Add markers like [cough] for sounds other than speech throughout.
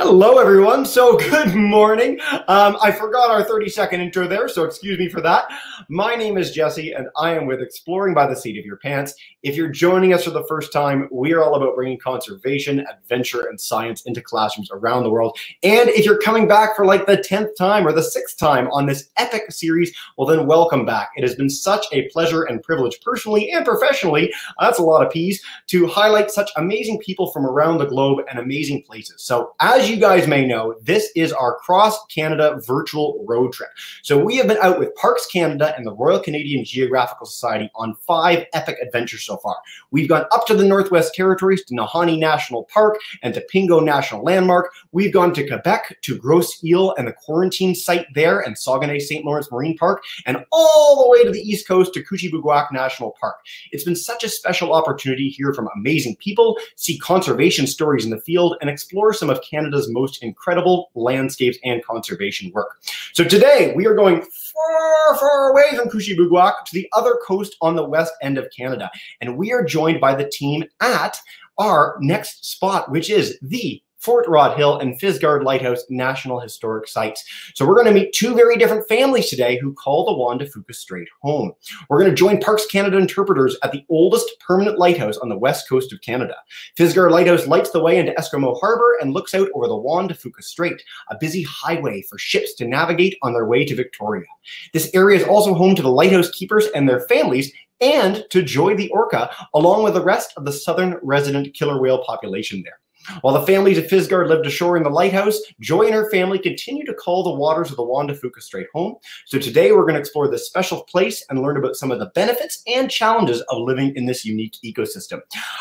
Hello, everyone. So, [laughs] good morning. Um, I forgot our 30 second intro there, so excuse me for that. My name is Jesse, and I am with Exploring by the Seat of Your Pants. If you're joining us for the first time, we are all about bringing conservation, adventure, and science into classrooms around the world. And if you're coming back for like the 10th time or the sixth time on this epic series, well, then welcome back. It has been such a pleasure and privilege, personally and professionally, that's a lot of peas, to highlight such amazing people from around the globe and amazing places. So, as you guys may know, this is our cross Canada virtual road trip. So we have been out with Parks Canada and the Royal Canadian Geographical Society on five epic adventures so far. We've gone up to the Northwest Territories to Nahanni National Park and to Pingo National Landmark. We've gone to Quebec to Grosse Ile and the quarantine site there and Saguenay St. Lawrence Marine Park and all the way to the East Coast to Kouchibouguac National Park. It's been such a special opportunity to hear from amazing people, see conservation stories in the field, and explore some of Canada's Canada's most incredible landscapes and conservation work. So today we are going far, far away from Kouchibouguac to the other coast on the west end of Canada. And we are joined by the team at our next spot, which is the Fort Rodd Hill, and Fisgard Lighthouse National Historic Sites. So we're going to meet two very different families today who call the Juan de Fuca Strait home. We're going to join Parks Canada interpreters at the oldest permanent lighthouse on the west coast of Canada. Fisgard Lighthouse lights the way into Esquimalt Harbor and looks out over the Juan de Fuca Strait, a busy highway for ships to navigate on their way to Victoria. This area is also home to the lighthouse keepers and their families and to Joy the Orca, along with the rest of the southern resident killer whale population there. While the families of Fisgard lived ashore in the lighthouse, Joy and her family continue to call the waters of the Juan de Fuca Strait home. So today we're going to explore this special place and learn about some of the benefits and challenges of living in this unique ecosystem.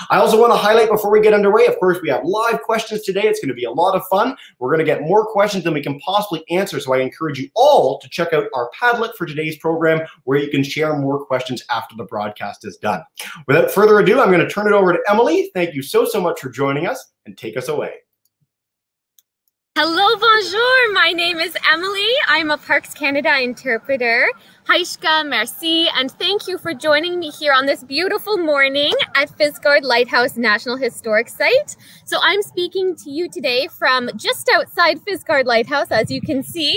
I also want to highlight before we get underway, of course, we have live questions today. It's going to be a lot of fun. We're going to get more questions than we can possibly answer. So I encourage you all to check out our Padlet for today's program where you can share more questions after the broadcast is done. Without further ado, I'm going to turn it over to Emily. Thank you so, so much for joining us and take us away. Hello, bonjour. My name is Emily. I'm a Parks Canada interpreter. Haishka, merci, and thank you for joining me here on this beautiful morning at Fisgard Lighthouse National Historic Site. So I'm speaking to you today from just outside Fisgard Lighthouse, as you can see,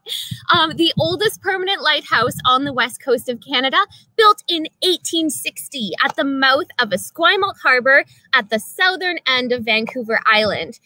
[laughs] um, the oldest permanent lighthouse on the west coast of Canada, built in 1860 at the mouth of Esquimalt Harbor at the southern end of Vancouver Island.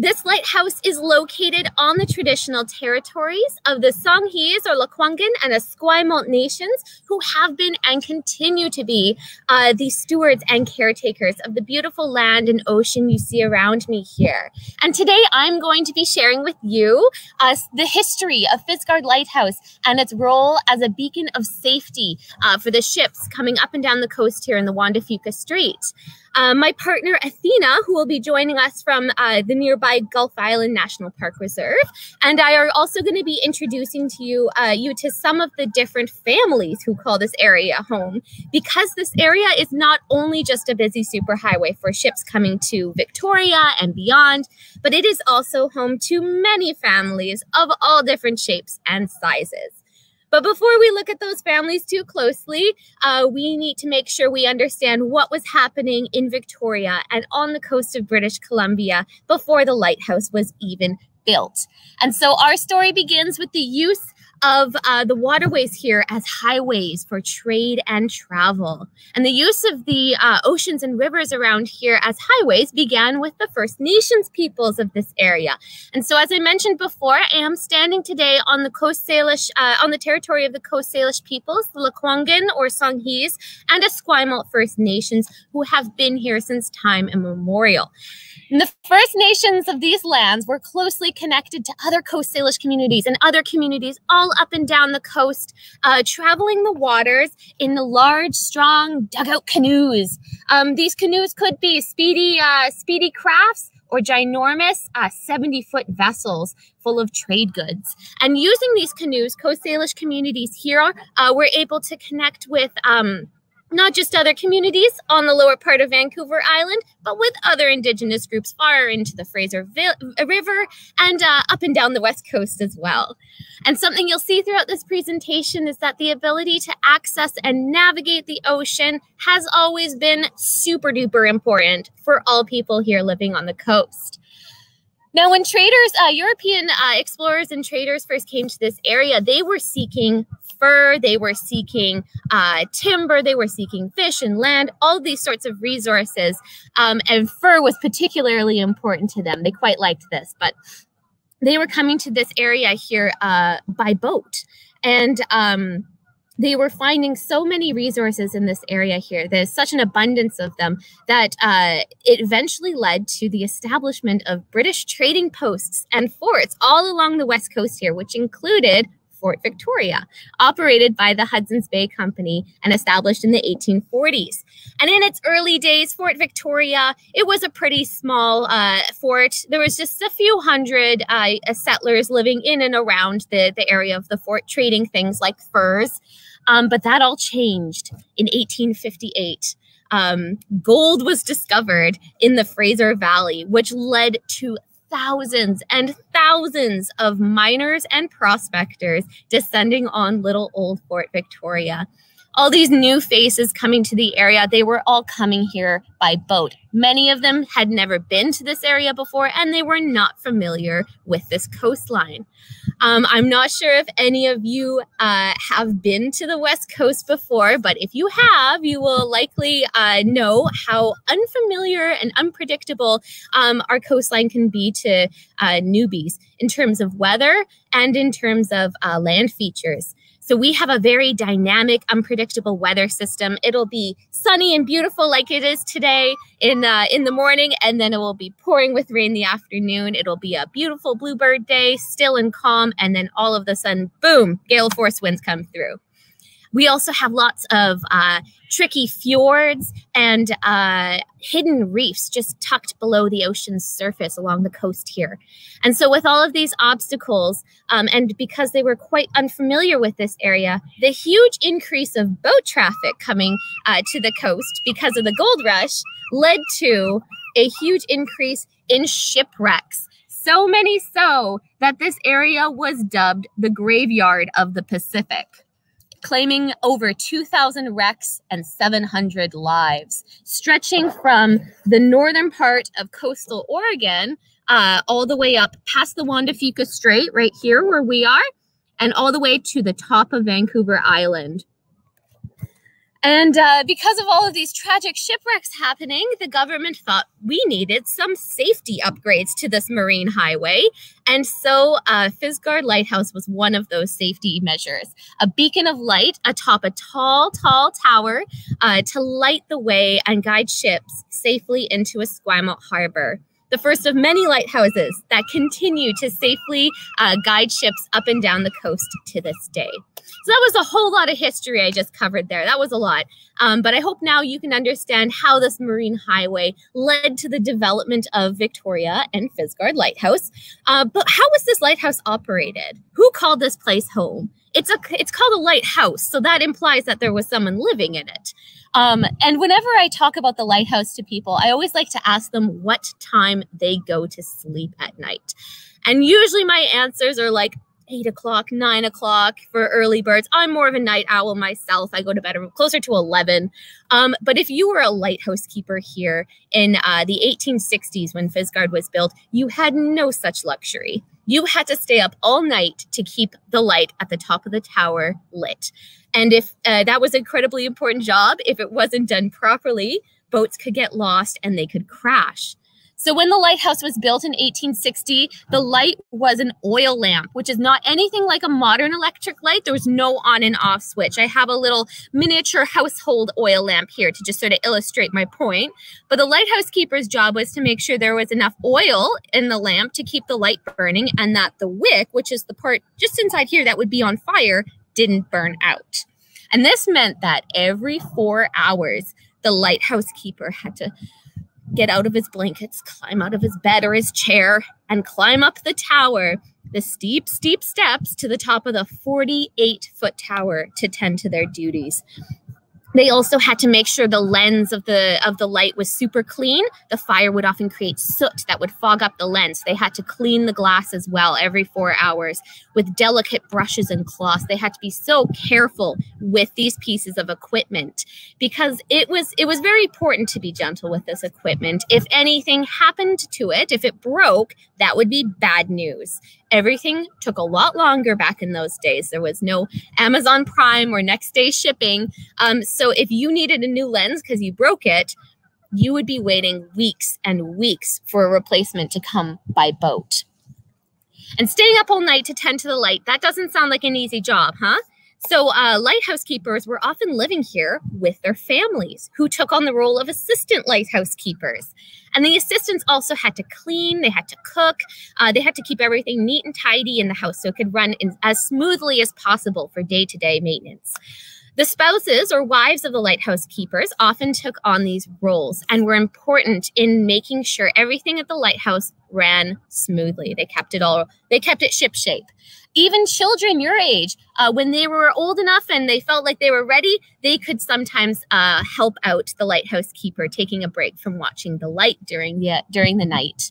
This lighthouse is located on the traditional territories of the Songhees or Lekwungen and Esquimalt nations, who have been and continue to be uh, the stewards and caretakers of the beautiful land and ocean you see around me here. And today I'm going to be sharing with you uh, the history of Fisgard Lighthouse and its role as a beacon of safety uh, for the ships coming up and down the coast here in the Juan de Fuca Strait. Uh, my partner Athena, who will be joining us from uh, the nearby Gulf Island National Park Reserve, and I are also going to be introducing to you uh, you to some of the different families who call this area home, because this area is not only just a busy superhighway for ships coming to Victoria and beyond, but it is also home to many families of all different shapes and sizes. But before we look at those families too closely, uh, we need to make sure we understand what was happening in Victoria and on the coast of British Columbia before the lighthouse was even built. And so our story begins with the use of uh, the waterways here as highways for trade and travel. And the use of the uh, oceans and rivers around here as highways began with the First Nations peoples of this area. And so, as I mentioned before, I am standing today on the Coast Salish, uh, on the territory of the Coast Salish peoples, the Lekwungen or Songhees, and Esquimalt First Nations, who have been here since time immemorial. And the First Nations of these lands were closely connected to other Coast Salish communities and other communities all up and down the coast, uh, traveling the waters in the large, strong dugout canoes. Um, these canoes could be speedy, uh, speedy crafts or ginormous 70 uh, vessels full of trade goods. And using these canoes, Coast Salish communities here uh, were able to connect with. Um, not just other communities on the lower part of Vancouver Island, but with other Indigenous groups far into the Fraser uh, River and uh, up and down the West Coast as well. And something you'll see throughout this presentation is that the ability to access and navigate the ocean has always been super duper important for all people here living on the coast. Now, when traders, uh, European uh, explorers and traders first came to this area, they were seeking fur, they were seeking uh, timber, they were seeking fish and land, all these sorts of resources. Um, and fur was particularly important to them. They quite liked this, but they were coming to this area here uh, by boat. And um, they were finding so many resources in this area here. There's such an abundance of them that uh, it eventually led to the establishment of British trading posts and forts all along the west coast here, which included Fort Victoria, operated by the Hudson's Bay Company and established in the 1840s. And in its early days, Fort Victoria, it was a pretty small uh, fort. There was just a few hundred uh, settlers living in and around the, the area of the fort, trading things like furs. Um, but that all changed in 1858. Um, gold was discovered in the Fraser Valley, which led to thousands and thousands of miners and prospectors descending on little old Fort Victoria all these new faces coming to the area, they were all coming here by boat. Many of them had never been to this area before and they were not familiar with this coastline. Um, I'm not sure if any of you uh, have been to the West Coast before, but if you have, you will likely uh, know how unfamiliar and unpredictable um, our coastline can be to uh, newbies in terms of weather and in terms of uh, land features. So we have a very dynamic, unpredictable weather system. It'll be sunny and beautiful like it is today in uh, in the morning, and then it will be pouring with rain in the afternoon. It'll be a beautiful bluebird day, still and calm, and then all of the sudden, boom, gale force winds come through. We also have lots of uh, tricky fjords and uh, hidden reefs just tucked below the ocean's surface along the coast here. And so, with all of these obstacles, um, and because they were quite unfamiliar with this area, the huge increase of boat traffic coming uh, to the coast because of the gold rush led to a huge increase in shipwrecks. So many so that this area was dubbed the graveyard of the Pacific claiming over 2,000 wrecks and 700 lives, stretching from the northern part of coastal Oregon uh, all the way up past the Juan de Fuca Strait, right here where we are, and all the way to the top of Vancouver Island. And uh, because of all of these tragic shipwrecks happening, the government thought we needed some safety upgrades to this marine highway. And so uh, Fisgard Lighthouse was one of those safety measures a beacon of light atop a tall, tall tower uh, to light the way and guide ships safely into Esquimalt Harbor the first of many lighthouses that continue to safely uh, guide ships up and down the coast to this day. So that was a whole lot of history I just covered there. That was a lot. Um, but I hope now you can understand how this marine highway led to the development of Victoria and Fisgard Lighthouse. Uh, but how was this lighthouse operated? Who called this place home? It's a it's called a lighthouse, so that implies that there was someone living in it. Um, and whenever I talk about the lighthouse to people, I always like to ask them what time they go to sleep at night. And usually my answers are like, eight o'clock, nine o'clock for early birds. I'm more of a night owl myself. I go to bed closer to 11. Um, but if you were a lighthouse keeper here in uh, the 1860s when Fisgard was built, you had no such luxury. You had to stay up all night to keep the light at the top of the tower lit. And if uh, that was an incredibly important job, if it wasn't done properly, boats could get lost and they could crash. So when the lighthouse was built in 1860, the light was an oil lamp, which is not anything like a modern electric light. There was no on and off switch. I have a little miniature household oil lamp here to just sort of illustrate my point. But the lighthouse keeper's job was to make sure there was enough oil in the lamp to keep the light burning and that the wick, which is the part just inside here that would be on fire, didn't burn out. And this meant that every four hours, the lighthouse keeper had to get out of his blankets, climb out of his bed or his chair, and climb up the tower, the steep, steep steps to the top of the 48 foot tower to tend to their duties. They also had to make sure the lens of the of the light was super clean. The fire would often create soot that would fog up the lens. They had to clean the glass as well every four hours with delicate brushes and cloths. They had to be so careful with these pieces of equipment because it was it was very important to be gentle with this equipment. If anything happened to it if it broke that would be bad news everything took a lot longer back in those days there was no amazon prime or next day shipping um, so if you needed a new lens because you broke it, you would be waiting weeks and weeks for a replacement to come by boat. And staying up all night to tend to the light, that doesn't sound like an easy job, huh? So, uh, lighthouse keepers were often living here with their families, who took on the role of assistant lighthouse keepers. And the assistants also had to clean, they had to cook, uh, they had to keep everything neat and tidy in the house so it could run in, as smoothly as possible for day to day maintenance. The spouses or wives of the lighthouse keepers often took on these roles and were important in making sure everything at the lighthouse ran smoothly. They kept it all, they kept it shipshape. Even children your age, uh, when they were old enough and they felt like they were ready, they could sometimes uh, help out the lighthouse keeper, taking a break from watching the light during the during the night.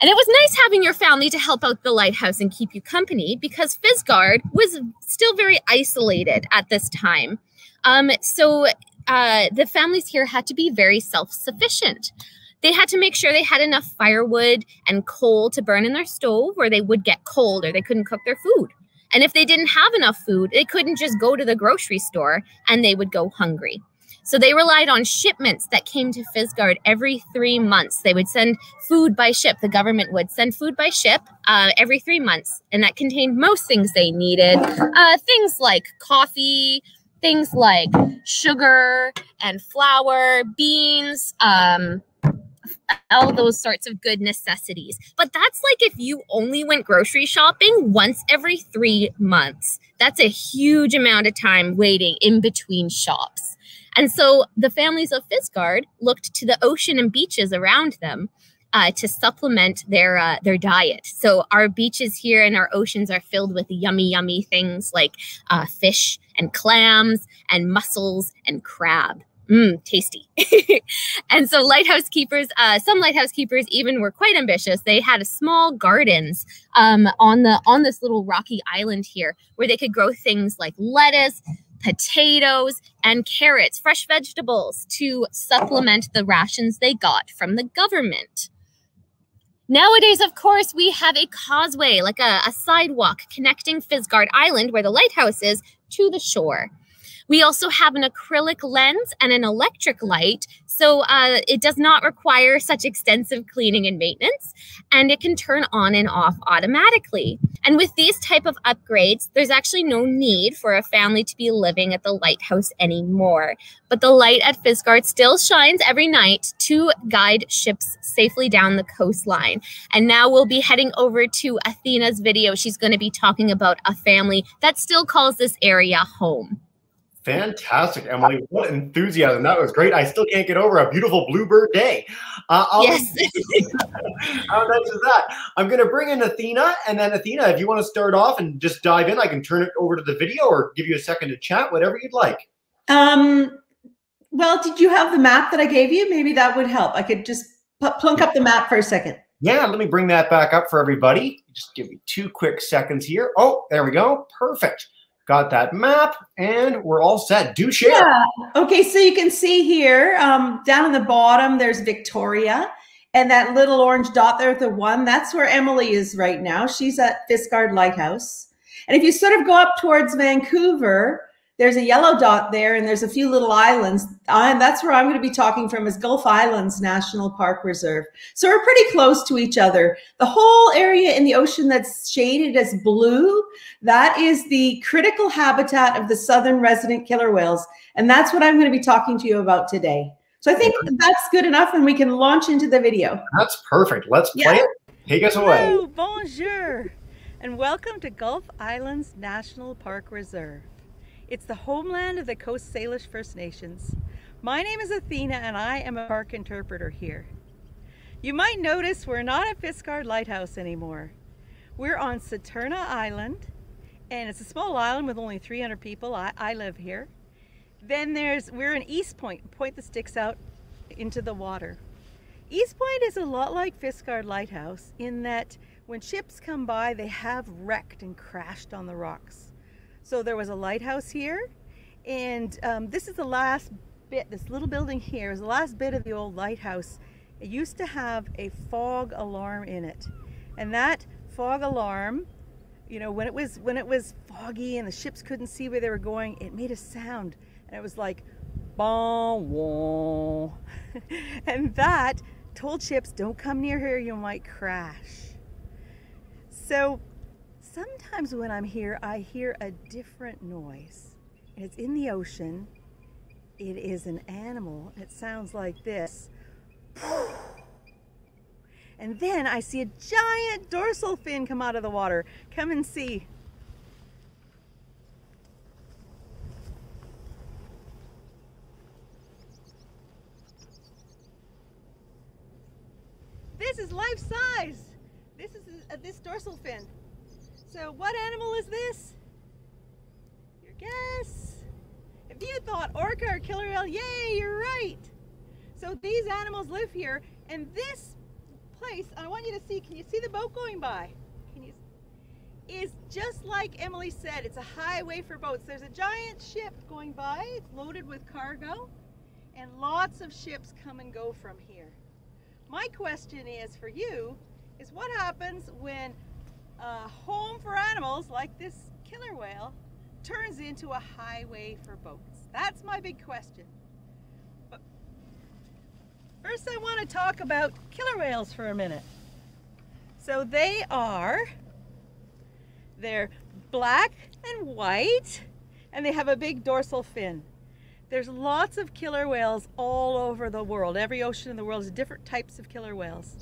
And it was nice having your family to help out the lighthouse and keep you company because Fisgard was still very isolated at this time. Um, so uh, the families here had to be very self sufficient. They had to make sure they had enough firewood and coal to burn in their stove, or they would get cold or they couldn't cook their food. And if they didn't have enough food, they couldn't just go to the grocery store and they would go hungry. So they relied on shipments that came to Fisgard every three months. They would send food by ship. The government would send food by ship uh, every three months, and that contained most things they needed. Uh, things like coffee, things like sugar and flour, beans, um, all those sorts of good necessities. But that's like if you only went grocery shopping once every three months. That's a huge amount of time waiting in between shops. And so the families of Fisgard looked to the ocean and beaches around them uh, to supplement their uh, their diet. So our beaches here and our oceans are filled with yummy, yummy things like uh, fish and clams and mussels and crab. Mmm, tasty. [laughs] and so lighthouse keepers, uh, some lighthouse keepers even were quite ambitious. They had small gardens um, on the on this little rocky island here where they could grow things like lettuce, potatoes, and carrots, fresh vegetables to supplement the rations they got from the government. Nowadays, of course, we have a causeway, like a, a sidewalk connecting Fisgard Island, where the lighthouse is, to the shore. We also have an acrylic lens and an electric light, so uh, it does not require such extensive cleaning and maintenance, and it can turn on and off automatically. And with these type of upgrades, there's actually no need for a family to be living at the lighthouse anymore. But the light at Fisgard still shines every night to guide ships safely down the coastline. And now we'll be heading over to Athena's video. She's going to be talking about a family that still calls this area home. Fantastic, Emily. What enthusiasm. That was great. I still can't get over a beautiful bluebird day. Uh, I'll yes. [laughs] how nice is that? I'm going to bring in Athena. And then, Athena, if you want to start off and just dive in, I can turn it over to the video or give you a second to chat, whatever you'd like. Um, well, did you have the map that I gave you? Maybe that would help. I could just plunk up the map for a second. Yeah, let me bring that back up for everybody. Just give me two quick seconds here. Oh, there we go. Perfect got that map, and we're all set. Do share. Yeah. Okay, so you can see here um, down in the bottom, there's Victoria. And that little orange dot there, the one, that's where Emily is right now. She's at Fisgard Lighthouse. And if you sort of go up towards Vancouver, there's a yellow dot there and there's a few little islands. And that's where I'm going to be talking from is Gulf Islands National Park Reserve. So we're pretty close to each other. The whole area in the ocean that's shaded as blue, that is the critical habitat of the southern resident killer whales. And that's what I'm going to be talking to you about today. So I think that's good enough and we can launch into the video. That's perfect. Let's play yeah. it. Take us away. Hello, bonjour, and welcome to Gulf Islands National Park Reserve. It's the homeland of the Coast Salish First Nations. My name is Athena and I am a park interpreter here. You might notice we're not at Fisgard Lighthouse anymore. We're on Saturna Island and it's a small island with only 300 people. I, I live here. Then there's, we're in East Point, point that sticks out into the water. East Point is a lot like Fisgard Lighthouse in that when ships come by, they have wrecked and crashed on the rocks. So there was a lighthouse here, and um, this is the last bit, this little building here is the last bit of the old lighthouse. It used to have a fog alarm in it. And that fog alarm, you know, when it was when it was foggy and the ships couldn't see where they were going, it made a sound. And it was like bon wah. [laughs] and that told ships, don't come near here, you might crash. So sometimes when I'm here, I hear a different noise. It's in the ocean it is an animal. It sounds like this. [laughs] And then I see a giant dorsal fin come out of the water. Come and see. This is life size. This is a, this dorsal fin. So what animal is this? Your guess? If you thought orca or killer whale, yay, you're right. So these animals live here, and this place, I want you to see, can you see the boat going by? Can you, is just like Emily said, it's a highway for boats. There's a giant ship going by, it's loaded with cargo, and lots of ships come and go from here. My question is for you, is what happens when a home for animals like this killer whale turns into a highway for boats? That's my big question. But first I want to talk about killer whales for a minute. So they are, they're black and white, and they have a big dorsal fin. There's lots of killer whales all over the world. Every ocean in the world has different types of killer whales.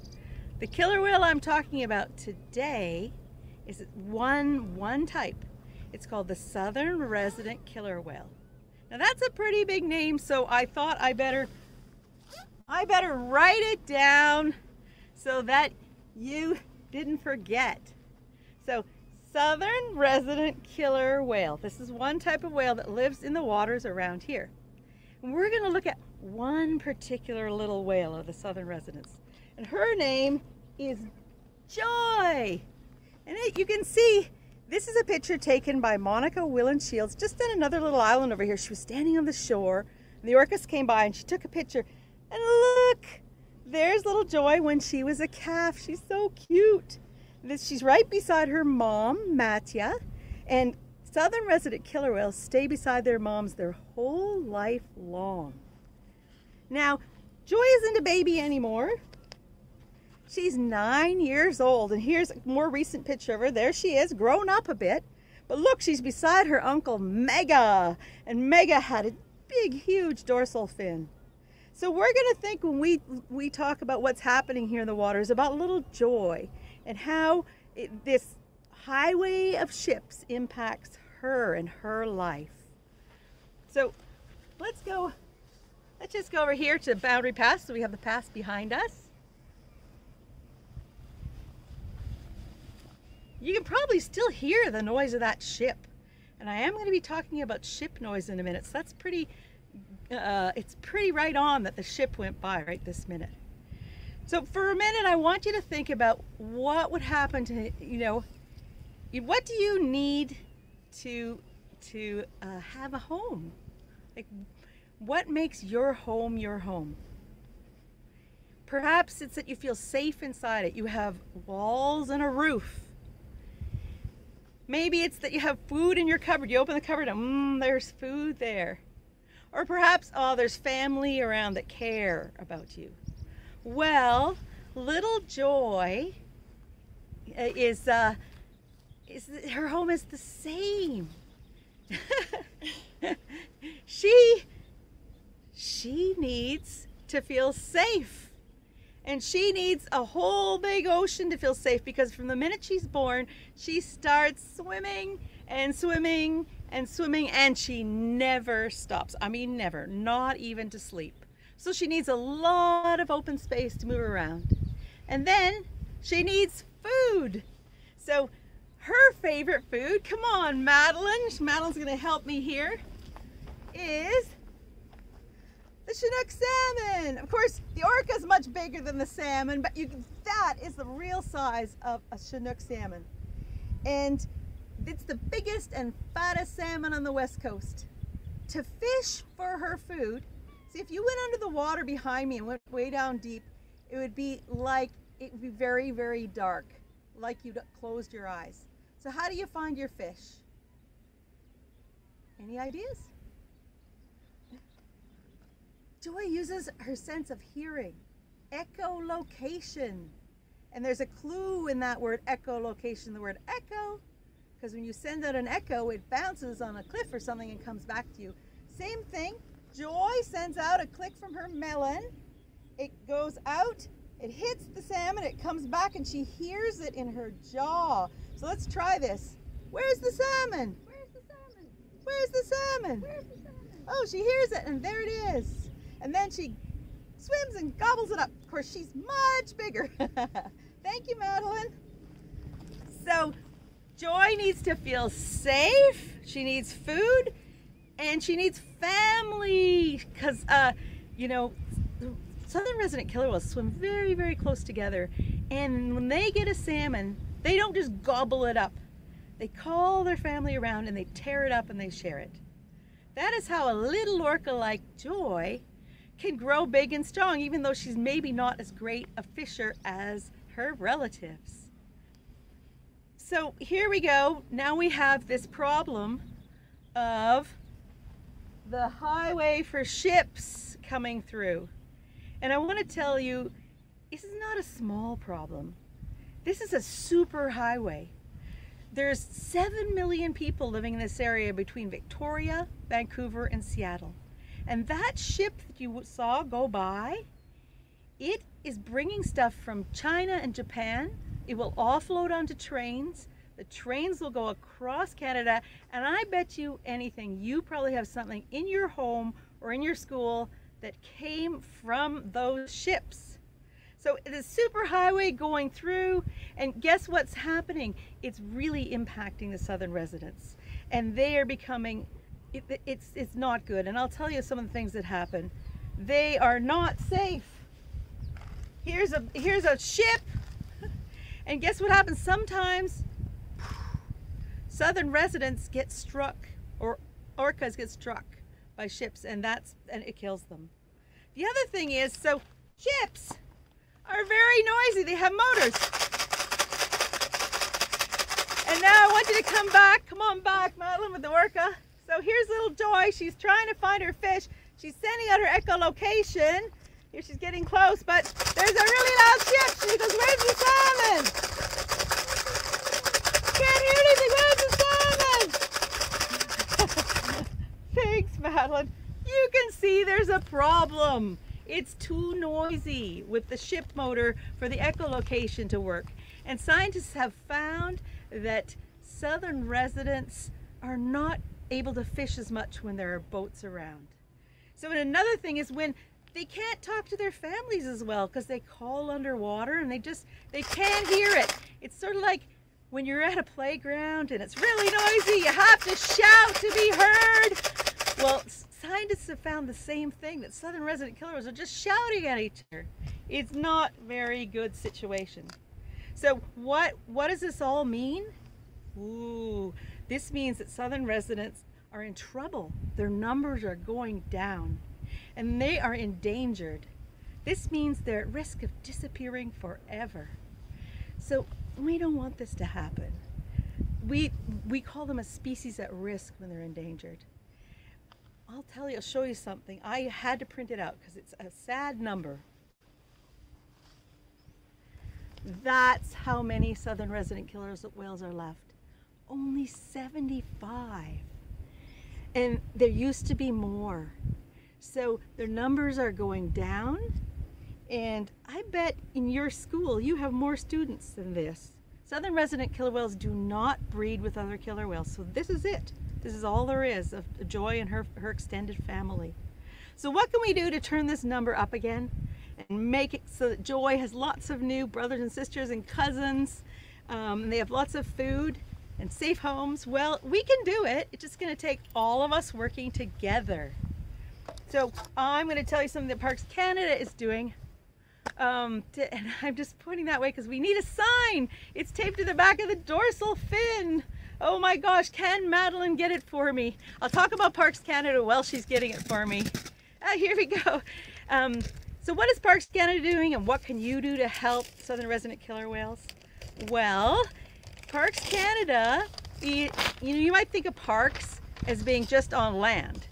The killer whale I'm talking about today is one, one type. It's called the Southern Resident Killer Whale. Now that's a pretty big name, so I thought I better I better write it down so that you didn't forget. So Southern Resident Killer Whale. This is one type of whale that lives in the waters around here. And we're gonna look at one particular little whale of the Southern Residents. And her name is Joy. And it, you can see this is a picture taken by Monika Wieland Shields just on another little island over here. She was standing on the shore and the orcas came by and she took a picture. And look, there's little Joy when she was a calf. She's so cute. This, she's right beside her mom, Matia. And southern resident killer whales stay beside their moms their whole life long. Now, Joy isn't a baby anymore. She's nine years old, and here's a more recent picture of her. There she is, grown up a bit. But look, she's beside her uncle Mega, and Mega had a big, huge dorsal fin. So we're going to think when we we talk about what's happening here in the waters about little Joy and how it, this highway of ships impacts her and her life. So let's go. Let's just go over here to Boundary Pass. So we have the pass behind us. You can probably still hear the noise of that ship. And I am going to be talking about ship noise in a minute. So that's pretty, uh, it's pretty right on that the ship went by right this minute. So for a minute, I want you to think about what would happen to, you know, what do you need to, to uh, have a home? Like, what makes your home your home? Perhaps it's that you feel safe inside it. You have walls and a roof Maybe it's that you have food in your cupboard. You open the cupboard and mmm, there's food there. Or perhaps, oh, there's family around that care about you. Well, little Joy uh, is, uh, is her home is the same. [laughs] she, she needs to feel safe. And she needs a whole big ocean to feel safe because from the minute she's born, she starts swimming and swimming and swimming and she never stops. I mean, never, not even to sleep. So she needs a lot of open space to move around. And then she needs food. So her favorite food, come on, Madeline, Madeline's gonna help me here, is the Chinook salmon. Of course, the orca is much bigger than the salmon, but you that is the real size of a Chinook salmon. And it's the biggest and fattest salmon on the west coast. To fish for her food, see if you went under the water behind me and went way down deep, it would be like, it would be very, very dark, like you'd closed your eyes. So how do you find your fish? Any ideas? Joy uses her sense of hearing, echolocation. And there's a clue in that word echolocation, the word echo, because when you send out an echo, it bounces on a cliff or something and comes back to you. Same thing, Joy sends out a click from her melon. It goes out, it hits the salmon, it comes back, and she hears it in her jaw. So let's try this. Where's the salmon? Where's the salmon? Where's the salmon? Where's the salmon? Oh, she hears it, and there it is. And then she swims and gobbles it up. Of course, she's much bigger. [laughs] Thank you, Madeline. So, Joy needs to feel safe. She needs food, and she needs family. Because, uh, you know, southern resident killer whales swim very, very close together. And when they get a salmon, they don't just gobble it up. They call their family around and they tear it up and they share it. That is how a little orca like Joy can grow big and strong, even though she's maybe not as great a fisher as her relatives. So here we go. Now we have this problem of the highway for ships coming through. And I want to tell you, this is not a small problem. This is a super highway. There's 7 million people living in this area between Victoria, Vancouver, and Seattle. And that ship that you saw go by, it is bringing stuff from China and Japan. It will offload onto trains. The trains will go across Canada. And I bet you anything, you probably have something in your home or in your school that came from those ships. So it is superhighway going through, and guess what's happening? It's really impacting the southern residents, and they are becoming. It, it's it's not good, and I'll tell you some of the things that happen. They are not safe. Here's a here's a ship, [laughs] and guess what happens? Sometimes southern residents get struck, or orcas get struck by ships, and that's and it kills them. The other thing is, so ships are very noisy. They have motors. And now I want you to come back. Come on back, Madeline, with the orca. So here's little Joy. She's trying to find her fish. She's sending out her echolocation. Here she's getting close, but there's a really loud ship. She goes, where's the salmon? Can't hear anything. Where's the salmon? [laughs] Thanks, Madeline. You can see there's a problem. It's too noisy with the ship motor for the echolocation to work. And scientists have found that southern residents are not able to fish as much when there are boats around. So another thing is when they can't talk to their families as well because they call underwater and they just, they can't hear it. It's sort of like when you're at a playground and it's really noisy, you have to shout to be heard. Well, scientists have found the same thing, that southern resident killers are just shouting at each other. It's not very good situation. So what, what does this all mean? Ooh, this means that southern residents are in trouble. Their numbers are going down and they are endangered. This means they're at risk of disappearing forever. So we don't want this to happen. We, we call them a species at risk when they're endangered. I'll tell you, I'll show you something. I had to print it out because it's a sad number. That's how many southern resident killers whales are left. Only 75. And there used to be more. So their numbers are going down. And I bet in your school you have more students than this. Southern resident killer whales do not breed with other killer whales. So this is it. This is all there is of Joy and her, her extended family. So what can we do to turn this number up again and make it so that Joy has lots of new brothers and sisters and cousins um, and they have lots of food? And safe homes. Well, we can do it. It's just going to take all of us working together. So I'm going to tell you something that Parks Canada is doing. Um, to, [laughs] and I'm just pointing that way because we need a sign. It's taped to the back of the dorsal fin. Oh my gosh, can Madeline get it for me? I'll talk about Parks Canada while she's getting it for me. Uh, here we go. Um, so what is Parks Canada doing and what can you do to help southern resident killer whales? Well, Parks Canada, you, you know, you might think of parks as being just on land,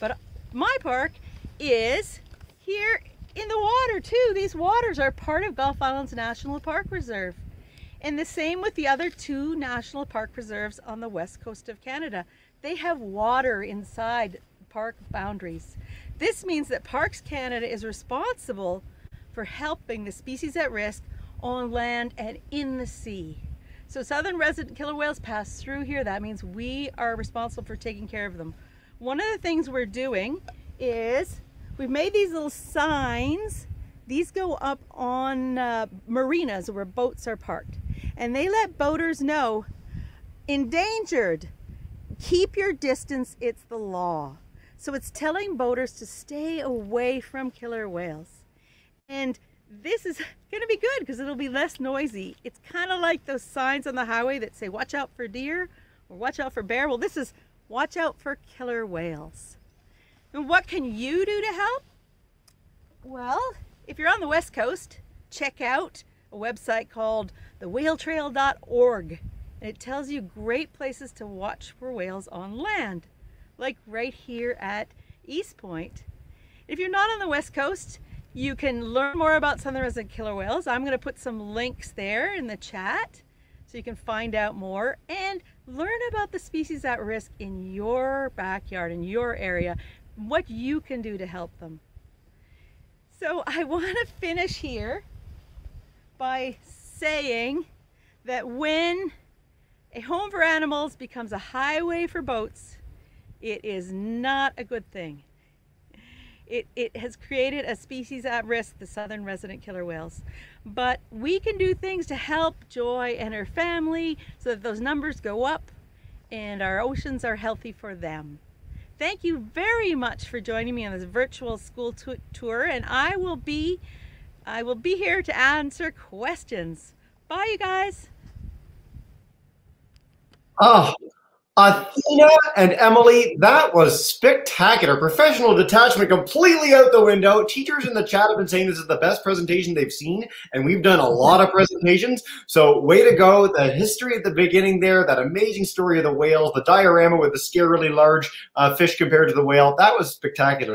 but my park is here in the water too. These waters are part of Gulf Islands National Park Reserve. And the same with the other two national park reserves on the west coast of Canada. They have water inside park boundaries. This means that Parks Canada is responsible for helping the species at risk on land and in the sea. So southern resident killer whales pass through here. That means we are responsible for taking care of them. One of the things we're doing is we've made these little signs. These go up on uh, marinas where boats are parked. And they let boaters know, endangered, keep your distance, it's the law. So it's telling boaters to stay away from killer whales. And this is [laughs] going to be good because it'll be less noisy. It's kind of like those signs on the highway that say watch out for deer or watch out for bear. Well, this is watch out for killer whales. And what can you do to help? Well, if you're on the West Coast, check out a website called thewhaletrail.org. And it tells you great places to watch for whales on land, like right here at East Point. If you're not on the West Coast, you can learn more about southern resident killer whales. I'm going to put some links there in the chat so you can find out more and learn about the species at risk in your backyard, in your area, what you can do to help them. So I [laughs] want to finish here by saying that when a home for animals becomes a highway for boats, it is not a good thing. It, it has created a species at risk, the southern resident killer whales. But we can do things to help Joy and her family so that those numbers go up and our oceans are healthy for them. Thank you very much for joining me on this virtual school tour and I will be I will be here to answer questions. Bye you guys. Oh, Athena and Emily, that was spectacular. Professional detachment completely out the window. Teachers in the chat have been saying this is the best presentation they've seen, and we've done a lot of presentations. So, way to go. The history at the beginning there, that amazing story of the whales, the diorama with the scarily large uh, fish compared to the whale. That was spectacular.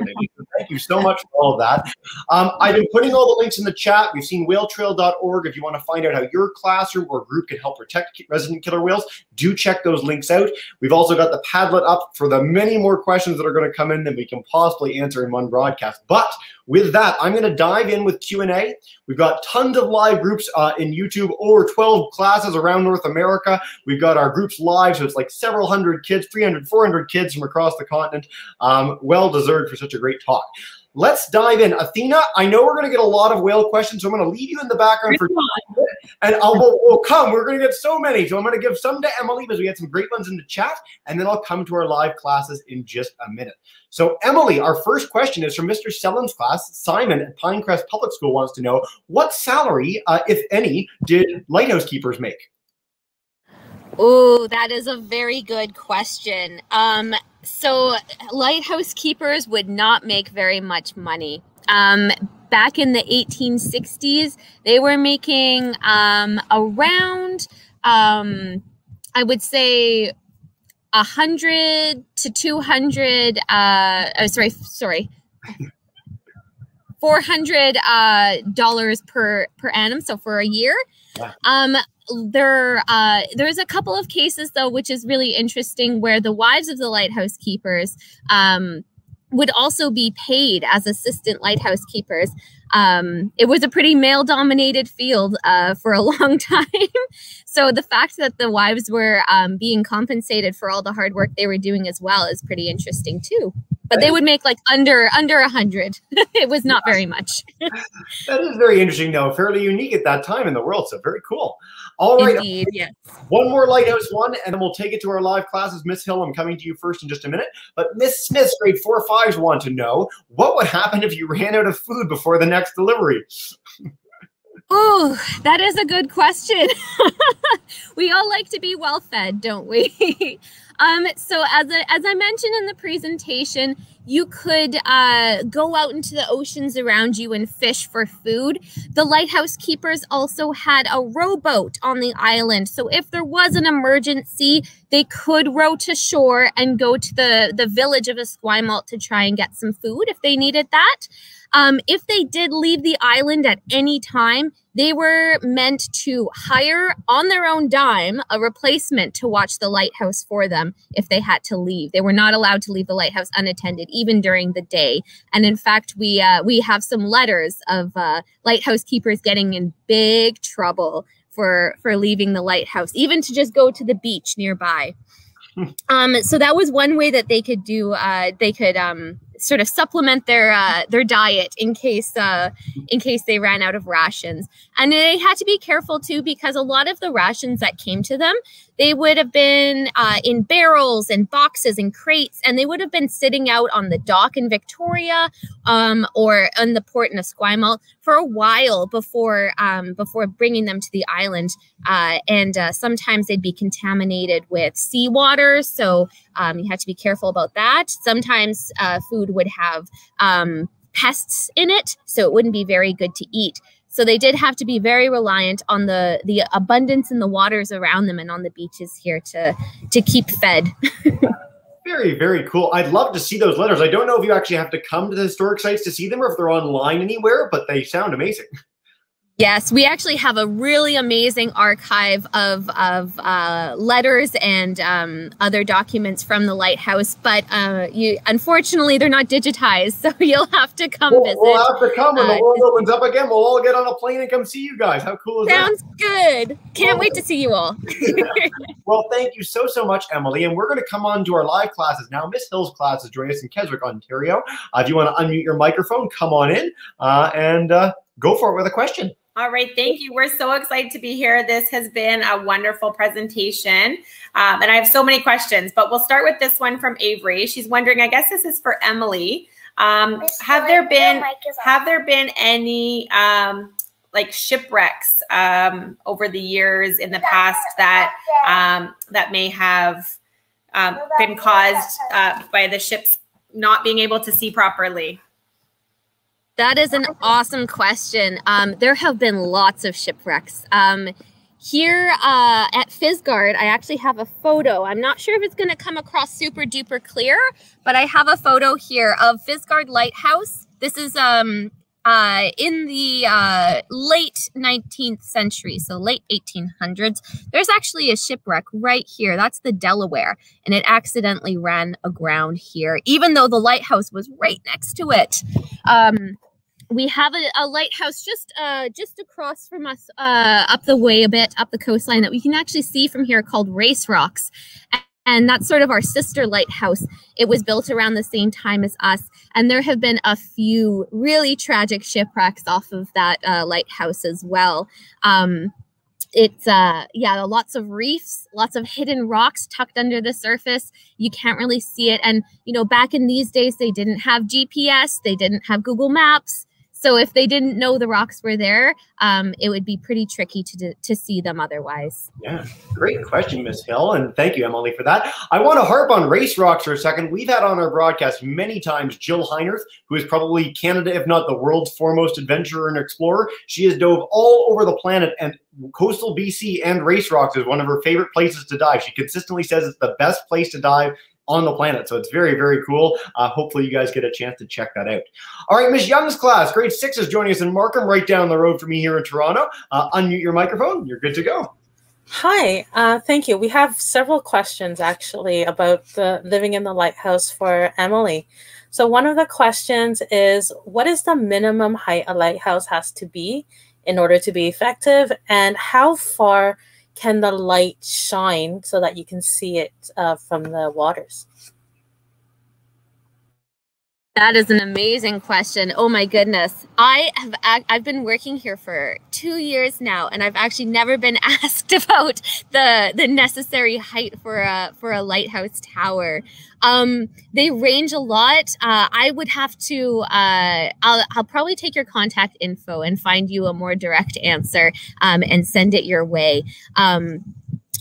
Thank you so much for all of that. Um, I've been putting all the links in the chat. We've seen whaletrail.org if you want to find out how your classroom or group can help protect resident killer whales. Do check those links out. We've also got the Padlet up for the many more questions that are going to come in that we can possibly answer in one broadcast. But with that, I'm going to dive in with Q&A. We've got tons of live groups uh, in YouTube, over 12 classes around North America. We've got our groups live, so it's like several hundred kids, 300, 400 kids from across the continent. Um, well deserved for such a great talk. Let's dive in. Athena, I know we're going to get a lot of whale questions, so I'm going to leave you in the background for and I'll we'll, we'll come. We're going to get so many, so I'm going to give some to Emily because we had some great ones in the chat, and then I'll come to our live classes in just a minute. So Emily, our first question is from Mr. Sellen's class. Simon at Pinecrest Public School wants to know what salary, uh, if any, did lighthouse keepers make? Oh, that is a very good question. Um, so, lighthouse keepers would not make very much money. Um, back in the 1860s, they were making um, around, um, I would say, a hundred to two hundred. Uh, oh, sorry, sorry. Four hundred uh, dollars per per annum, so for a year. Um, there uh, there's a couple of cases though which is really interesting where the wives of the lighthouse keepers um, would also be paid as assistant lighthouse keepers. Um, it was a pretty male dominated field uh, for a [laughs] long time. So the fact that the wives were um, being compensated for all the hard work they were doing as well is pretty interesting too but they would make like under under a hundred. [laughs] it was not very much. [laughs] that is very interesting, though. Fairly unique at that time in the world. So very cool. All right. Indeed, yes. One more lighthouse one, and then we'll take it to our live classes. Miss Hill, I'm coming to you first in just a minute. But Miss Smith's grade four fives want to know what would happen if you ran out of food before the next delivery. [laughs] Oh, that is a good question. we all like to be well fed, don't we? Um, so as a, as I mentioned in the presentation, you could uh, go out into the oceans around you and fish for food. The lighthouse keepers also had a rowboat on the island. So if there was an emergency, they could row to shore and go to the, the village of Esquimalt to try and get some food if they needed that. Um, if they did leave the island at any time, they were meant to hire on their own dime a replacement to watch the lighthouse for them if they had to leave. They were not allowed to leave the lighthouse unattended, even during the day. And in fact, we uh, we have some letters of uh, lighthouse keepers getting in big trouble for for leaving the lighthouse, even to just go to the beach nearby. um, so that was one way that they could do. Uh, they could um, sort of supplement their uh, their diet in case uh, in case they ran out of rations. And they had to be careful too because a lot of the rations that came to them, they would have been uh, in barrels and boxes and crates, and they would have been sitting out on the dock in Victoria um, or on the port in Esquimalt for a while before um, before bringing them to the island. Uh, and uh, sometimes they'd be contaminated with seawater, so um, you had to be careful about that. Sometimes uh, food would have um, pests in it, so it wouldn't be very good to eat. So they did have to be very reliant on the the abundance in the waters around them and on the beaches here to to keep fed. [laughs] very very cool. I'd love to see those letters. I don't know if you actually have to come to the historic sites to see them or if they're online anywhere, but they sound amazing. [laughs] Yes, we actually have a really amazing archive of, of uh, letters and um, other documents from the lighthouse, but uh, you unfortunately they're not digitized, [laughs] so you'll have to come we'll, visit. We'll have to come when uh, the world opens up again. We'll all get on a plane and come see you guys. How cool is sounds that? Sounds good. Can't wait to see you all. [laughs] well, thank you so so much, Emily, and we're going to come on to our live classes now. Miss Hill's class is joining us in Keswick, Ontario. Uh, if you want to unmute your microphone, come on in uh, and uh, go for it with a question. All right, thank you. We're so excited to be here. This has been a wonderful presentation. Um, and I have so many questions, but we'll start with this one from Avery. She's wondering, I guess this is for Emily. Um, have there been have there been any um, like shipwrecks um, over the years in the past that um, that may have um, been caused uh, by the ships not being able to see properly? That is an awesome question. Um, there have been lots of shipwrecks. Um, here uh, at Fisgard, I actually have a photo. I'm not sure if it's going to come across super duper clear, but I have a photo here of Fisgard Lighthouse. This is um, uh, in the uh, late 19th century, so late 1800s. There's actually a shipwreck right here. That's the Delaware, and it accidentally ran aground here, even though the lighthouse was right next to it. Um, we have a, a, lighthouse just uh, just across from us, uh, up the way a bit, up the coastline that we can actually see from here called Race Rocks. And that's sort of our sister lighthouse. It was built around the same time as us. And there have been a few really tragic shipwrecks off of that uh, lighthouse as well. Um, it's uh yeah lots of reefs lots of hidden rocks tucked under the surface you can't really see it and you know back in these days they didn't have gps they didn't have google maps so if they didn't know the rocks were there, um, it would be pretty tricky to, to see them otherwise. Yeah, great question, Miss Hill. And thank you, Emily, for that. I want to harp on race rocks for a second. We've had on our broadcast many times Jill Heinerth, who is probably Canada, if not the world's foremost adventurer and explorer. She has dove all over the planet and coastal BC and race rocks is one of her favorite places to dive. She consistently says it's the best place to dive on the planet. So it's very, very cool. Uh, hopefully you guys get a chance to check that out. All right, Miss Young's class, grade six is joining us in Markham, right down the road from me here in Toronto. Uh, unmute your microphone. You're good to go. Hi, uh, thank you. We have several questions actually about the living in the lighthouse for Emily. So one of the questions is, what is the minimum height a lighthouse has to be in order to be effective? And how far can the light shine so that you can see it uh, from the waters? That is an amazing question. Oh my goodness. I have I've been working here for 2 years now and I've actually never been [laughs] asked about the the necessary height for a for a lighthouse tower. Um they range a lot. Uh, I would have to uh, I'll I'll probably take your contact info and find you a more direct answer um, and send it your way. Um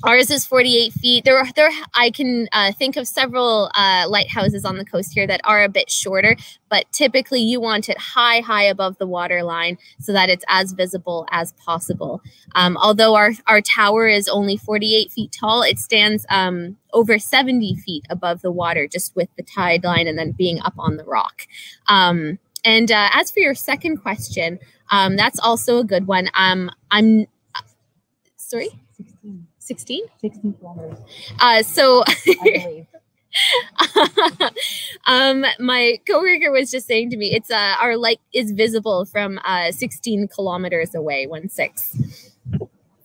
Ours is 48 feet. There, are, there. I can uh, think of several uh, lighthouses on the coast here that are a bit shorter, but typically you want it high, high above the water line so that it's as visible as possible. Um, although our our tower is only 48 feet tall, it stands um, over 70 feet above the water, just with the tide line and then being up on the rock. Um, and uh, as for your second question, um, that's also a good one. Um, I'm uh, sorry. 16? 16 kilometers. Uh, so [laughs] [laughs] um, my coworker was just saying to me, it's uh, our light is visible from uh, 16 kilometers away, one six.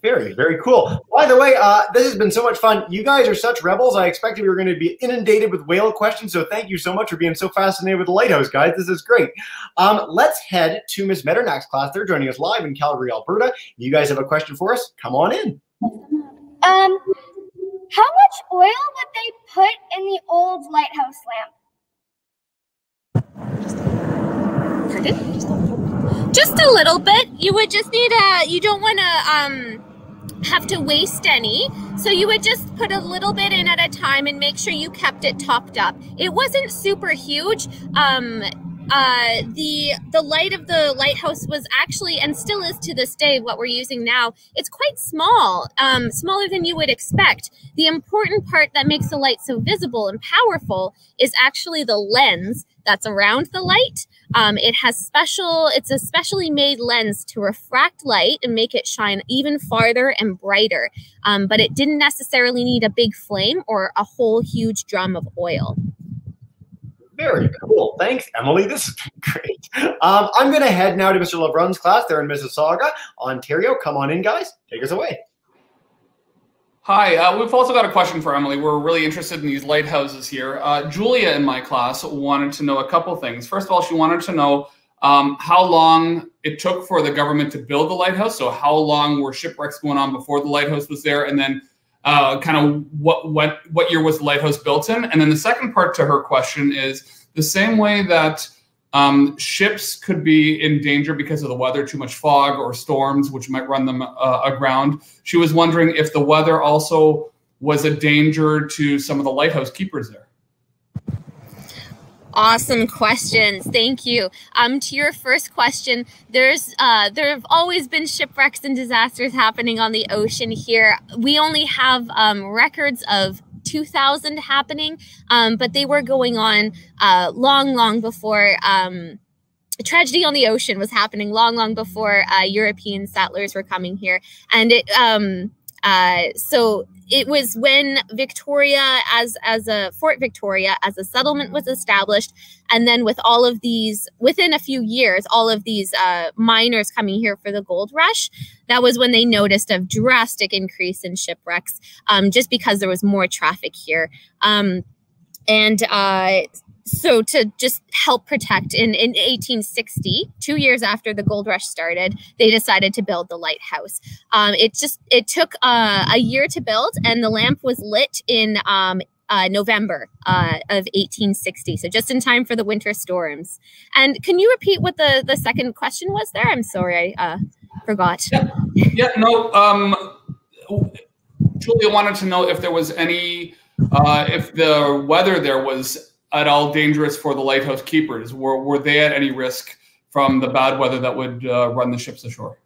Very, very cool. By the way, uh, this has been so much fun. You guys are such rebels. I expected we were going to be inundated with whale questions. So thank you so much for being so fascinated with the lighthouse, guys. This is great. Um, let's head to Miss Metternach's class. They're joining us live in Calgary, Alberta. You guys have a question for us? Come on in. Um, how much oil would they put in the old lighthouse lamp? Just a little bit. You would just need a. You don't want to um have to waste any, so you would just put a little bit in at a time and make sure you kept it topped up. It wasn't super huge. Um, uh, the the light of the lighthouse was actually and still is to this day what we're using now. It's quite small, um, smaller than you would expect. The important part that makes the light so visible and powerful is actually the lens that's around the light. Um, it has special, it's a specially made lens to refract light and make it shine even farther and brighter. Um, but it didn't necessarily need a big flame or a whole huge drum of oil. Very cool. Thanks, Emily. [laughs] This has been great. Um, I'm going to head now to Mr. LeBrun's class there in Mississauga, Ontario. Come on in, guys. Take us away. Hi, uh, we've also got a question for Emily. We're really interested in these lighthouses here. Uh, Julia in my class wanted to know a couple things. First of all, she wanted to know um, how long it took for the government to build the lighthouse. So, how long were shipwrecks going on before the lighthouse was there? And then uh, kind of what what what year was the lighthouse built in? And then the second part to her question is the same way that um, ships could be in danger because of the weather, too much fog or storms, which might run them uh, aground. She was wondering if the weather also was a danger to some of the lighthouse keepers there. Awesome questions. Thank you. Um, to your first question, there's uh, there have always been shipwrecks and disasters happening on the ocean here. We only have um, records of 2000 happening, um, but they were going on uh, long, long before. Um, tragedy on the ocean was happening long, long before uh, European settlers were coming here, and it um, uh, so it was when Victoria, as as a Fort Victoria, as a settlement was established, and then with all of these, within a few years, all of these uh, miners coming here for the gold rush, that was when they noticed a drastic increase in shipwrecks, um, just because there was more traffic here. Um, and uh, so to just help protect in, in 1860 two years after the gold rush started they decided to build the lighthouse um, it just it took uh, a year to build and the lamp was lit in um, uh, November uh, of 1860. So just in time for the winter storms. And can you repeat what the the second question was there? I'm sorry, I uh, forgot. Yeah, yeah no. Um, Julia wanted to know if there was any, uh, if the weather there was at all dangerous for the lighthouse keepers? Were, were they at any risk from the bad weather that would uh, run the ships ashore?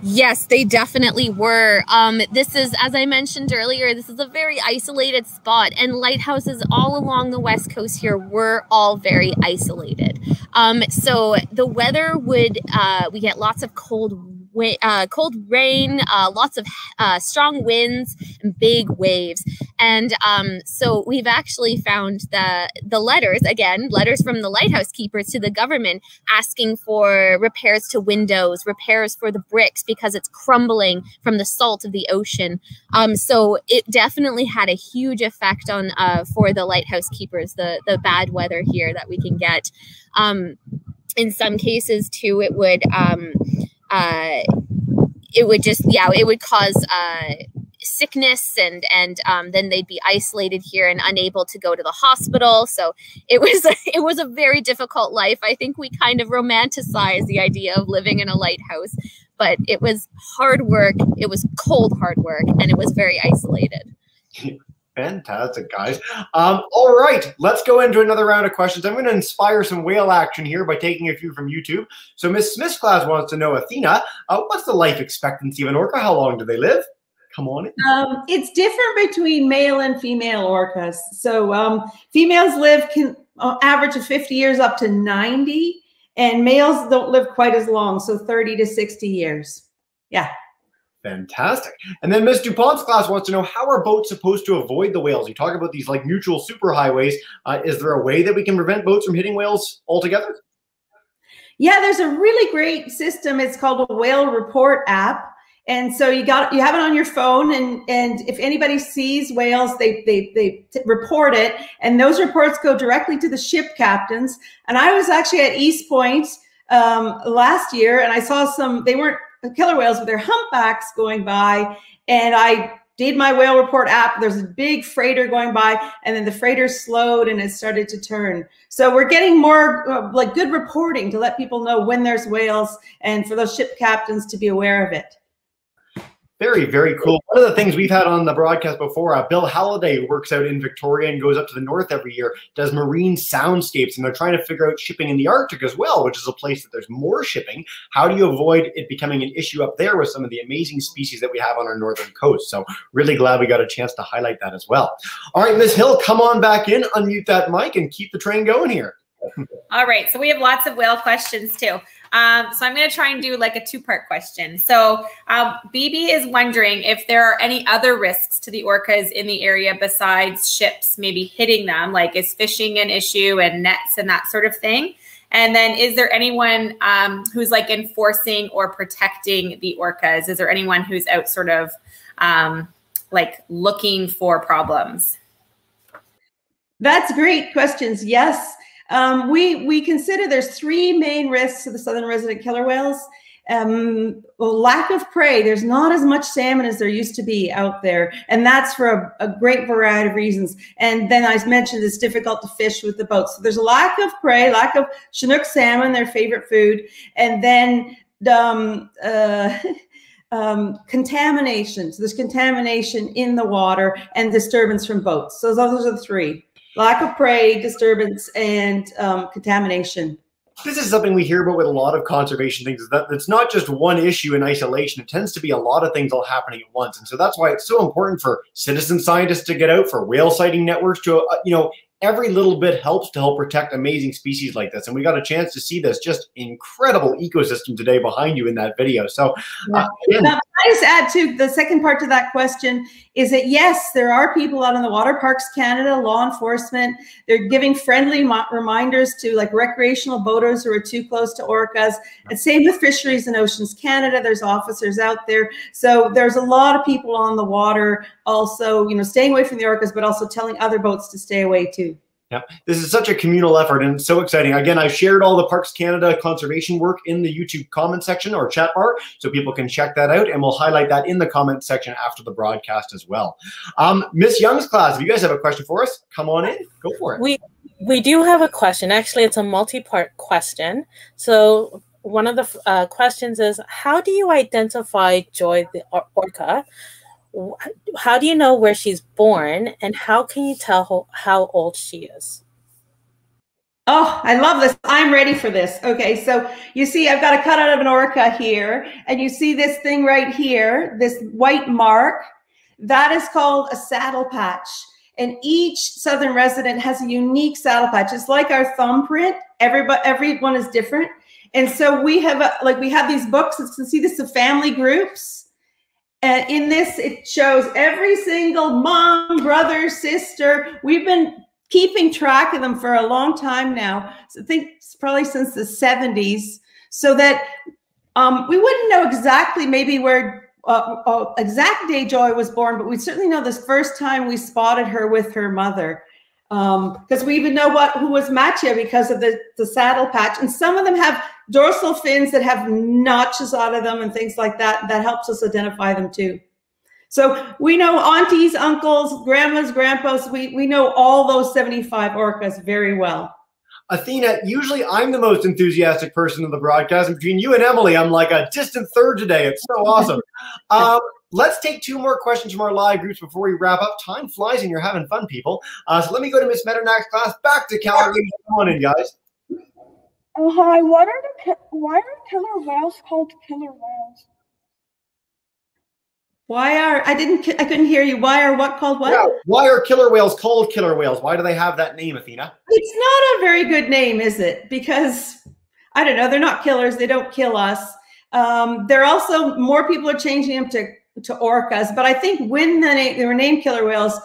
Yes, they definitely were. Um, this is, as I mentioned earlier, this is a very isolated spot, and lighthouses all along the west coast here were all very isolated. Um, so the weather would, uh, we get lots of cold uh, cold rain, uh, lots of uh, strong winds, and big waves. And um, so we've actually found the the letters again, letters from the lighthouse keepers to the government asking for repairs to windows, repairs for the bricks because it's crumbling from the salt of the ocean. Um, so it definitely had a huge effect on uh, for the lighthouse keepers, the the bad weather here that we can get. Um, in some cases, too, it would um, uh, it would just yeah, it would cause uh, sickness and and um, then they'd be isolated here and unable to go to the hospital. So it [laughs] was a, it was a very difficult life. I think we kind of romanticize the idea of living in a lighthouse but it was hard work it was cold hard work and it was very isolated [laughs] Fantastic, guys. Um, all right, let's go into another round of questions. I'm going to inspire some whale action here by taking a few from YouTube. So Miss Smith's class wants to know, Athena, uh, what's the life expectancy of an orca? How long do they live? Come on. Um, it's different between male and female orcas. So um, females live can uh, average of 50 years up to 90, and males don't live quite as long, so 30 to 60 years. Yeah. Fantastic. And then Ms. DuPont's class wants to know how are boats supposed to avoid the whales? You talk about these like neutral superhighways. Uh, is there a way that we can prevent boats from hitting whales altogether? Yeah, there's a really great system. It's called a whale report app. And so you got you have it on your phone, and and if anybody sees whales, they they they report it, and those reports go directly to the ship captains. And I was actually at East Point um, last year, and I saw some. They weren't killer whales with their humpbacks going by, and I did my whale report app. There's a big freighter going by, and then the freighter slowed and it started to turn. So we're getting more uh, like good reporting to let people know when there's whales and for those ship captains to be aware of it. Very, very cool. One of the things we've had on the broadcast before, uh, Bill Halliday works out in Victoria and goes up to the north every year, does marine soundscapes, and they're trying to figure out shipping in the Arctic as well, which is a place that there's more shipping. How do you avoid it becoming an issue up there with some of the amazing species that we have on our northern coast? So really glad we got a chance to highlight that as well. All right, Ms. Hill, come on back in, unmute that mic, and keep the train going here. All right, so we have lots of whale questions too. Um, so I'm going to try and do like a two part question. So um, BB is wondering if there are any other risks to the orcas in the area besides ships maybe hitting them, like is fishing an issue and nets and that sort of thing. And then is there anyone um, who's like enforcing or protecting the orcas? Is there anyone who's out sort of um, like looking for problems? That's great questions. Yes. Um, we we consider there's three main risks to the southern resident killer whales. Um, lack of prey. There's not as much salmon as there used to be out there, and that's for a, a, great variety of reasons. And then I mentioned it's difficult to fish with the boats. So there's a lack of prey, lack of Chinook salmon, their favorite food, and then um, uh, [laughs] um, contamination. So there's contamination in the water and disturbance from boats. So those are the three lack of prey, disturbance, and um, contamination. This is something we hear about with a lot of conservation things. Is that it's not just one issue in isolation. It tends to be a lot of things all happening at once, and so that's why it's so important for citizen scientists to get out, for whale sighting networks to, uh, you know, every little bit helps to help protect amazing species like this. And we got a chance to see this just incredible ecosystem today behind you in that video. So, uh, now, I just add to the second part to that question is that yes, there are people out in the Water Parks Canada, law enforcement. They're giving friendly reminders to like recreational boaters who are too close to orcas. And same with Fisheries and Oceans Canada. There's officers out there. So there's a lot of people on the water also, you know, staying away from the orcas, but also telling other boats to stay away too. Yeah, this is such a communal effort and so exciting. Again, I shared all the Parks Canada conservation work in the YouTube comment section or chat bar, so people can check that out, and we'll highlight that in the comment section after the broadcast as well. Um, Miss Young's class, if you guys have a question for us, come on in, go for it. We we do have a question. Actually, it's a multi-part question. So one of the uh, questions is, how do you identify Joy the orca? How do you know where she's born and how can you tell how, how old she is? Oh, I love this. I'm ready for this. Okay, so you see, I've got a cutout of an orca here, and you see this thing right here, this white mark. That is called a saddle patch. And each southern resident has a unique saddle patch. It's like our thumbprint. Everybody, everyone is different. And so we have a, like we have these books. Can see this of family groups. And in this, it shows every single mom, brother, sister. We've been keeping track of them for a long time now. So I think probably since the 70s, so that um, we wouldn't know exactly maybe where uh, uh, exact day Joy was born, but we certainly know this first time we spotted her with her mother because um, we even know what who was Matia because of the, the saddle patch. And some of them have dorsal fins that have notches out of them and things like that. That helps us identify them too. So we know aunties, uncles, grandmas, grandpas, we, we know all those 75 orcas very well. Athena, usually I'm the most enthusiastic person in the broadcast. And between you and Emily, I'm like a distant third today. It's so awesome. [laughs] um, let's take two more questions from our live groups before we wrap up. Time flies and you're having fun, people. Uh, so let me go to Miss Metternach's class. Back to Calgary. Come on in, guys. Oh, hi. What are the why are killer whales called killer whales? Why are I didn't I couldn't hear you. Why are what called what? Yeah, why are killer whales called killer whales? Why do they have that name, Athena? It's not a very good name, is it? Because I don't know. They're not killers. They don't kill us. Um, they're also more people are changing them to to orcas. But I think when the name, they were named killer whales,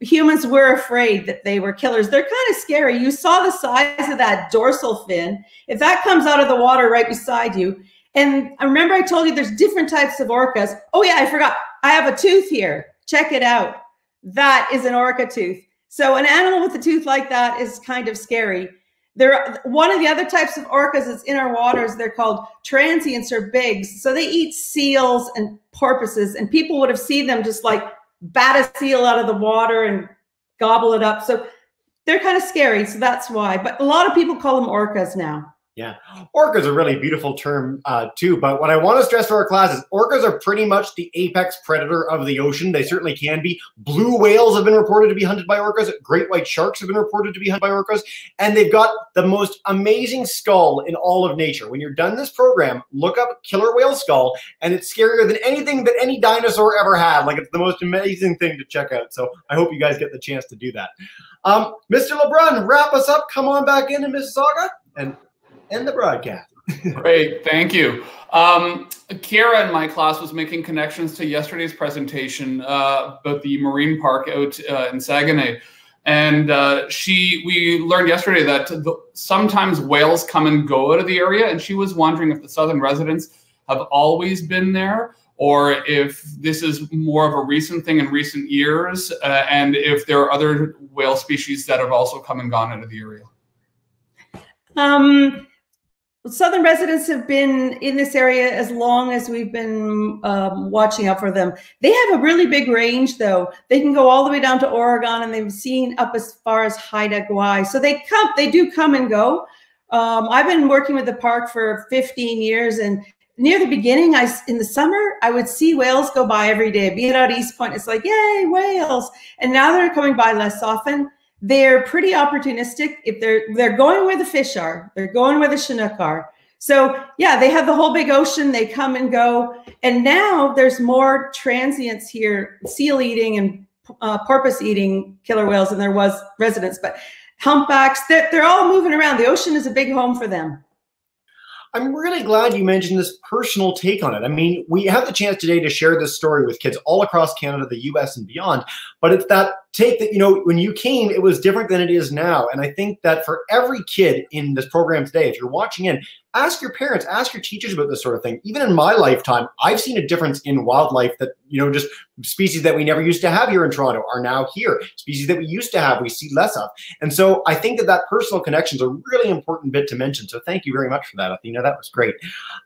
humans were afraid that they were killers. They're kind of scary. You saw the size of that dorsal fin. If that comes out of the water right beside you, and I remember I told you there's different types of orcas. Oh yeah, I forgot. I have a tooth here. Check it out. That is an orca tooth. So an animal with a tooth like that is kind of scary. There, one of the other types of orcas that's in our waters. They're called transients or bigs. So they eat seals and porpoises, and people would have seen them just like bat a seal out of the water and gobble it up. So they're kind of scary. So that's why. But a lot of people call them orcas now. Yeah, orca is a really beautiful term uh, too. But what I want to stress for our class is orcas are pretty much the apex predator of the ocean. They certainly can be. Blue whales have been reported to be hunted by orcas. Great white sharks have been reported to be hunted by orcas, and they've got the most amazing skull in all of nature. When you're done this program, look up killer whale skull, and it's scarier than anything that any dinosaur ever had. Like it's the most amazing thing to check out. So I hope you guys get the chance to do that. Um, Mr. LeBrun, wrap us up. Come on back in, to Mississauga, and end the broadcast. [laughs] Great, thank you. Um, Kiara in my class was making connections to yesterday's presentation uh, about the marine park out uh, in Saguenay. And uh, she, we learned yesterday that the, sometimes whales come and go out of the area, and she was wondering if the southern residents have always been there, or if this is more of a recent thing in recent years, uh, and if there are other whale species that have also come and gone out of the area. Um, Southern residents have been in this area as long as we've been um, watching out for them. They have a really big range, though. They can go all the way down to Oregon, and they've seen up as far as Haida Gwaii. So they come, they do come and go. Um, I've been working with the park for 15 years, and near the beginning, I in the summer I would see whales go by every day. Being out East Point, it's like yay whales, and now they're coming by less often they're pretty opportunistic. If they're they're going where the fish are, they're going where the Chinook are. So yeah, they have the whole big ocean. They come and go, and now there's more transients here, seal eating and uh, porpoise eating killer whales than there was residents. But humpbacks, they're, they're all moving around. The ocean is a big home for them. I'm really glad you mentioned this personal take on it. I mean, we have the chance today to share this story with kids all across Canada, the US, and beyond. But it's that take that, you know, when you came, it was different than it is now. And I think that for every kid in this program today, if you're watching in, ask your parents, ask your teachers about this sort of thing. Even in my lifetime, I've seen a difference in wildlife that, you know, just species that we never used to have here in Toronto are now here. Species that we used to have, we see less of. And so I think that that personal connection is a really important bit to mention. So thank you very much for that, Athena. That was great.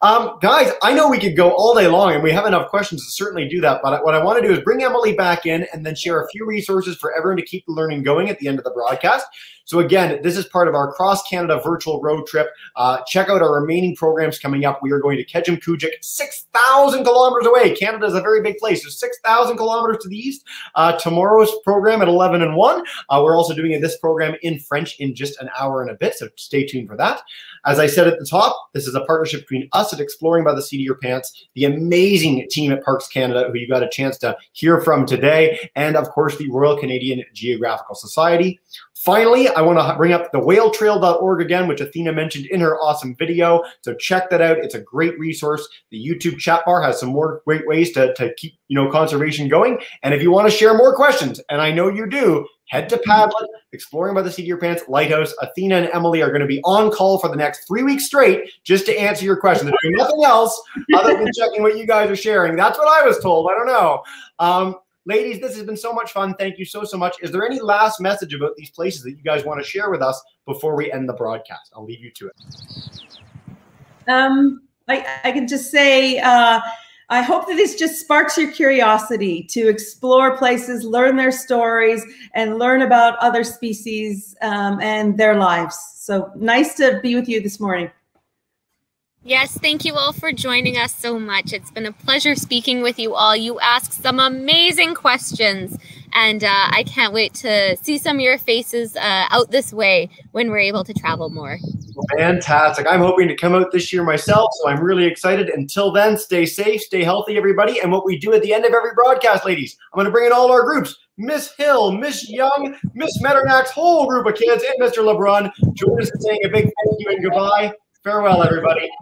Um, guys, I know we could go all day long and we have enough questions to certainly do that. But what I want to do is bring Emily back in and then share a few resources for everyone to keep the learning going at the end of the broadcast. So again, this is part of our cross Canada virtual road trip. Uh, check out our remaining programs coming up. We are going to Kejimkujik, 6,000 kilometers away. Canada is a very big place. There's 6,000 kilometers to the east. Uh, tomorrow's program at 11 and 1. Uh, we're also doing this program in French in just an hour and a bit, so stay tuned for that. As I said at the top, this is a partnership between us at Exploring by the Seat of Your Pants, the amazing team at Parks Canada, who you got a chance to hear from today, and of course, the Royal Canadian Geographical Society. Finally, I want to bring up the whaletrail.org again, which Athena mentioned in her awesome video. So check that out. It's a great resource. The YouTube chat bar has some more great ways to, to keep you know conservation going. And if you want to share more questions, and I know you do, head to Padlet, Exploring by the Seat of Your Pants, Lighthouse. Athena and Emily are going to be on call for the next three weeks straight just to answer your questions. They're doing nothing else other than checking what you guys are sharing. That's what I was told. I don't know. Um, ladies, this has been so much fun. Thank you so, so much. Is there any last message about these places that you guys want to share with us before we end the broadcast? I'll leave you to it. Um, I, I can just say, uh, I hope that this just sparks your curiosity to explore places, learn their stories, and learn about other species um, and their lives. So nice to be with you this morning. Yes, thank you all for joining us so much. It's been a pleasure speaking with you all. You asked some amazing questions, and uh, I can't wait to see some of your faces uh, out this way when we're able to travel more. Fantastic. I'm hoping to come out this year myself, so I'm really excited. Until then, stay safe, stay healthy, everybody. And what we do at the end of every broadcast, ladies, I'm going to bring in all our groups. Miss Hill, Miss Young, Miss Metternach's whole group of kids, and Mr. LeBrun. Join us in saying a big thank you and goodbye. Farewell, everybody.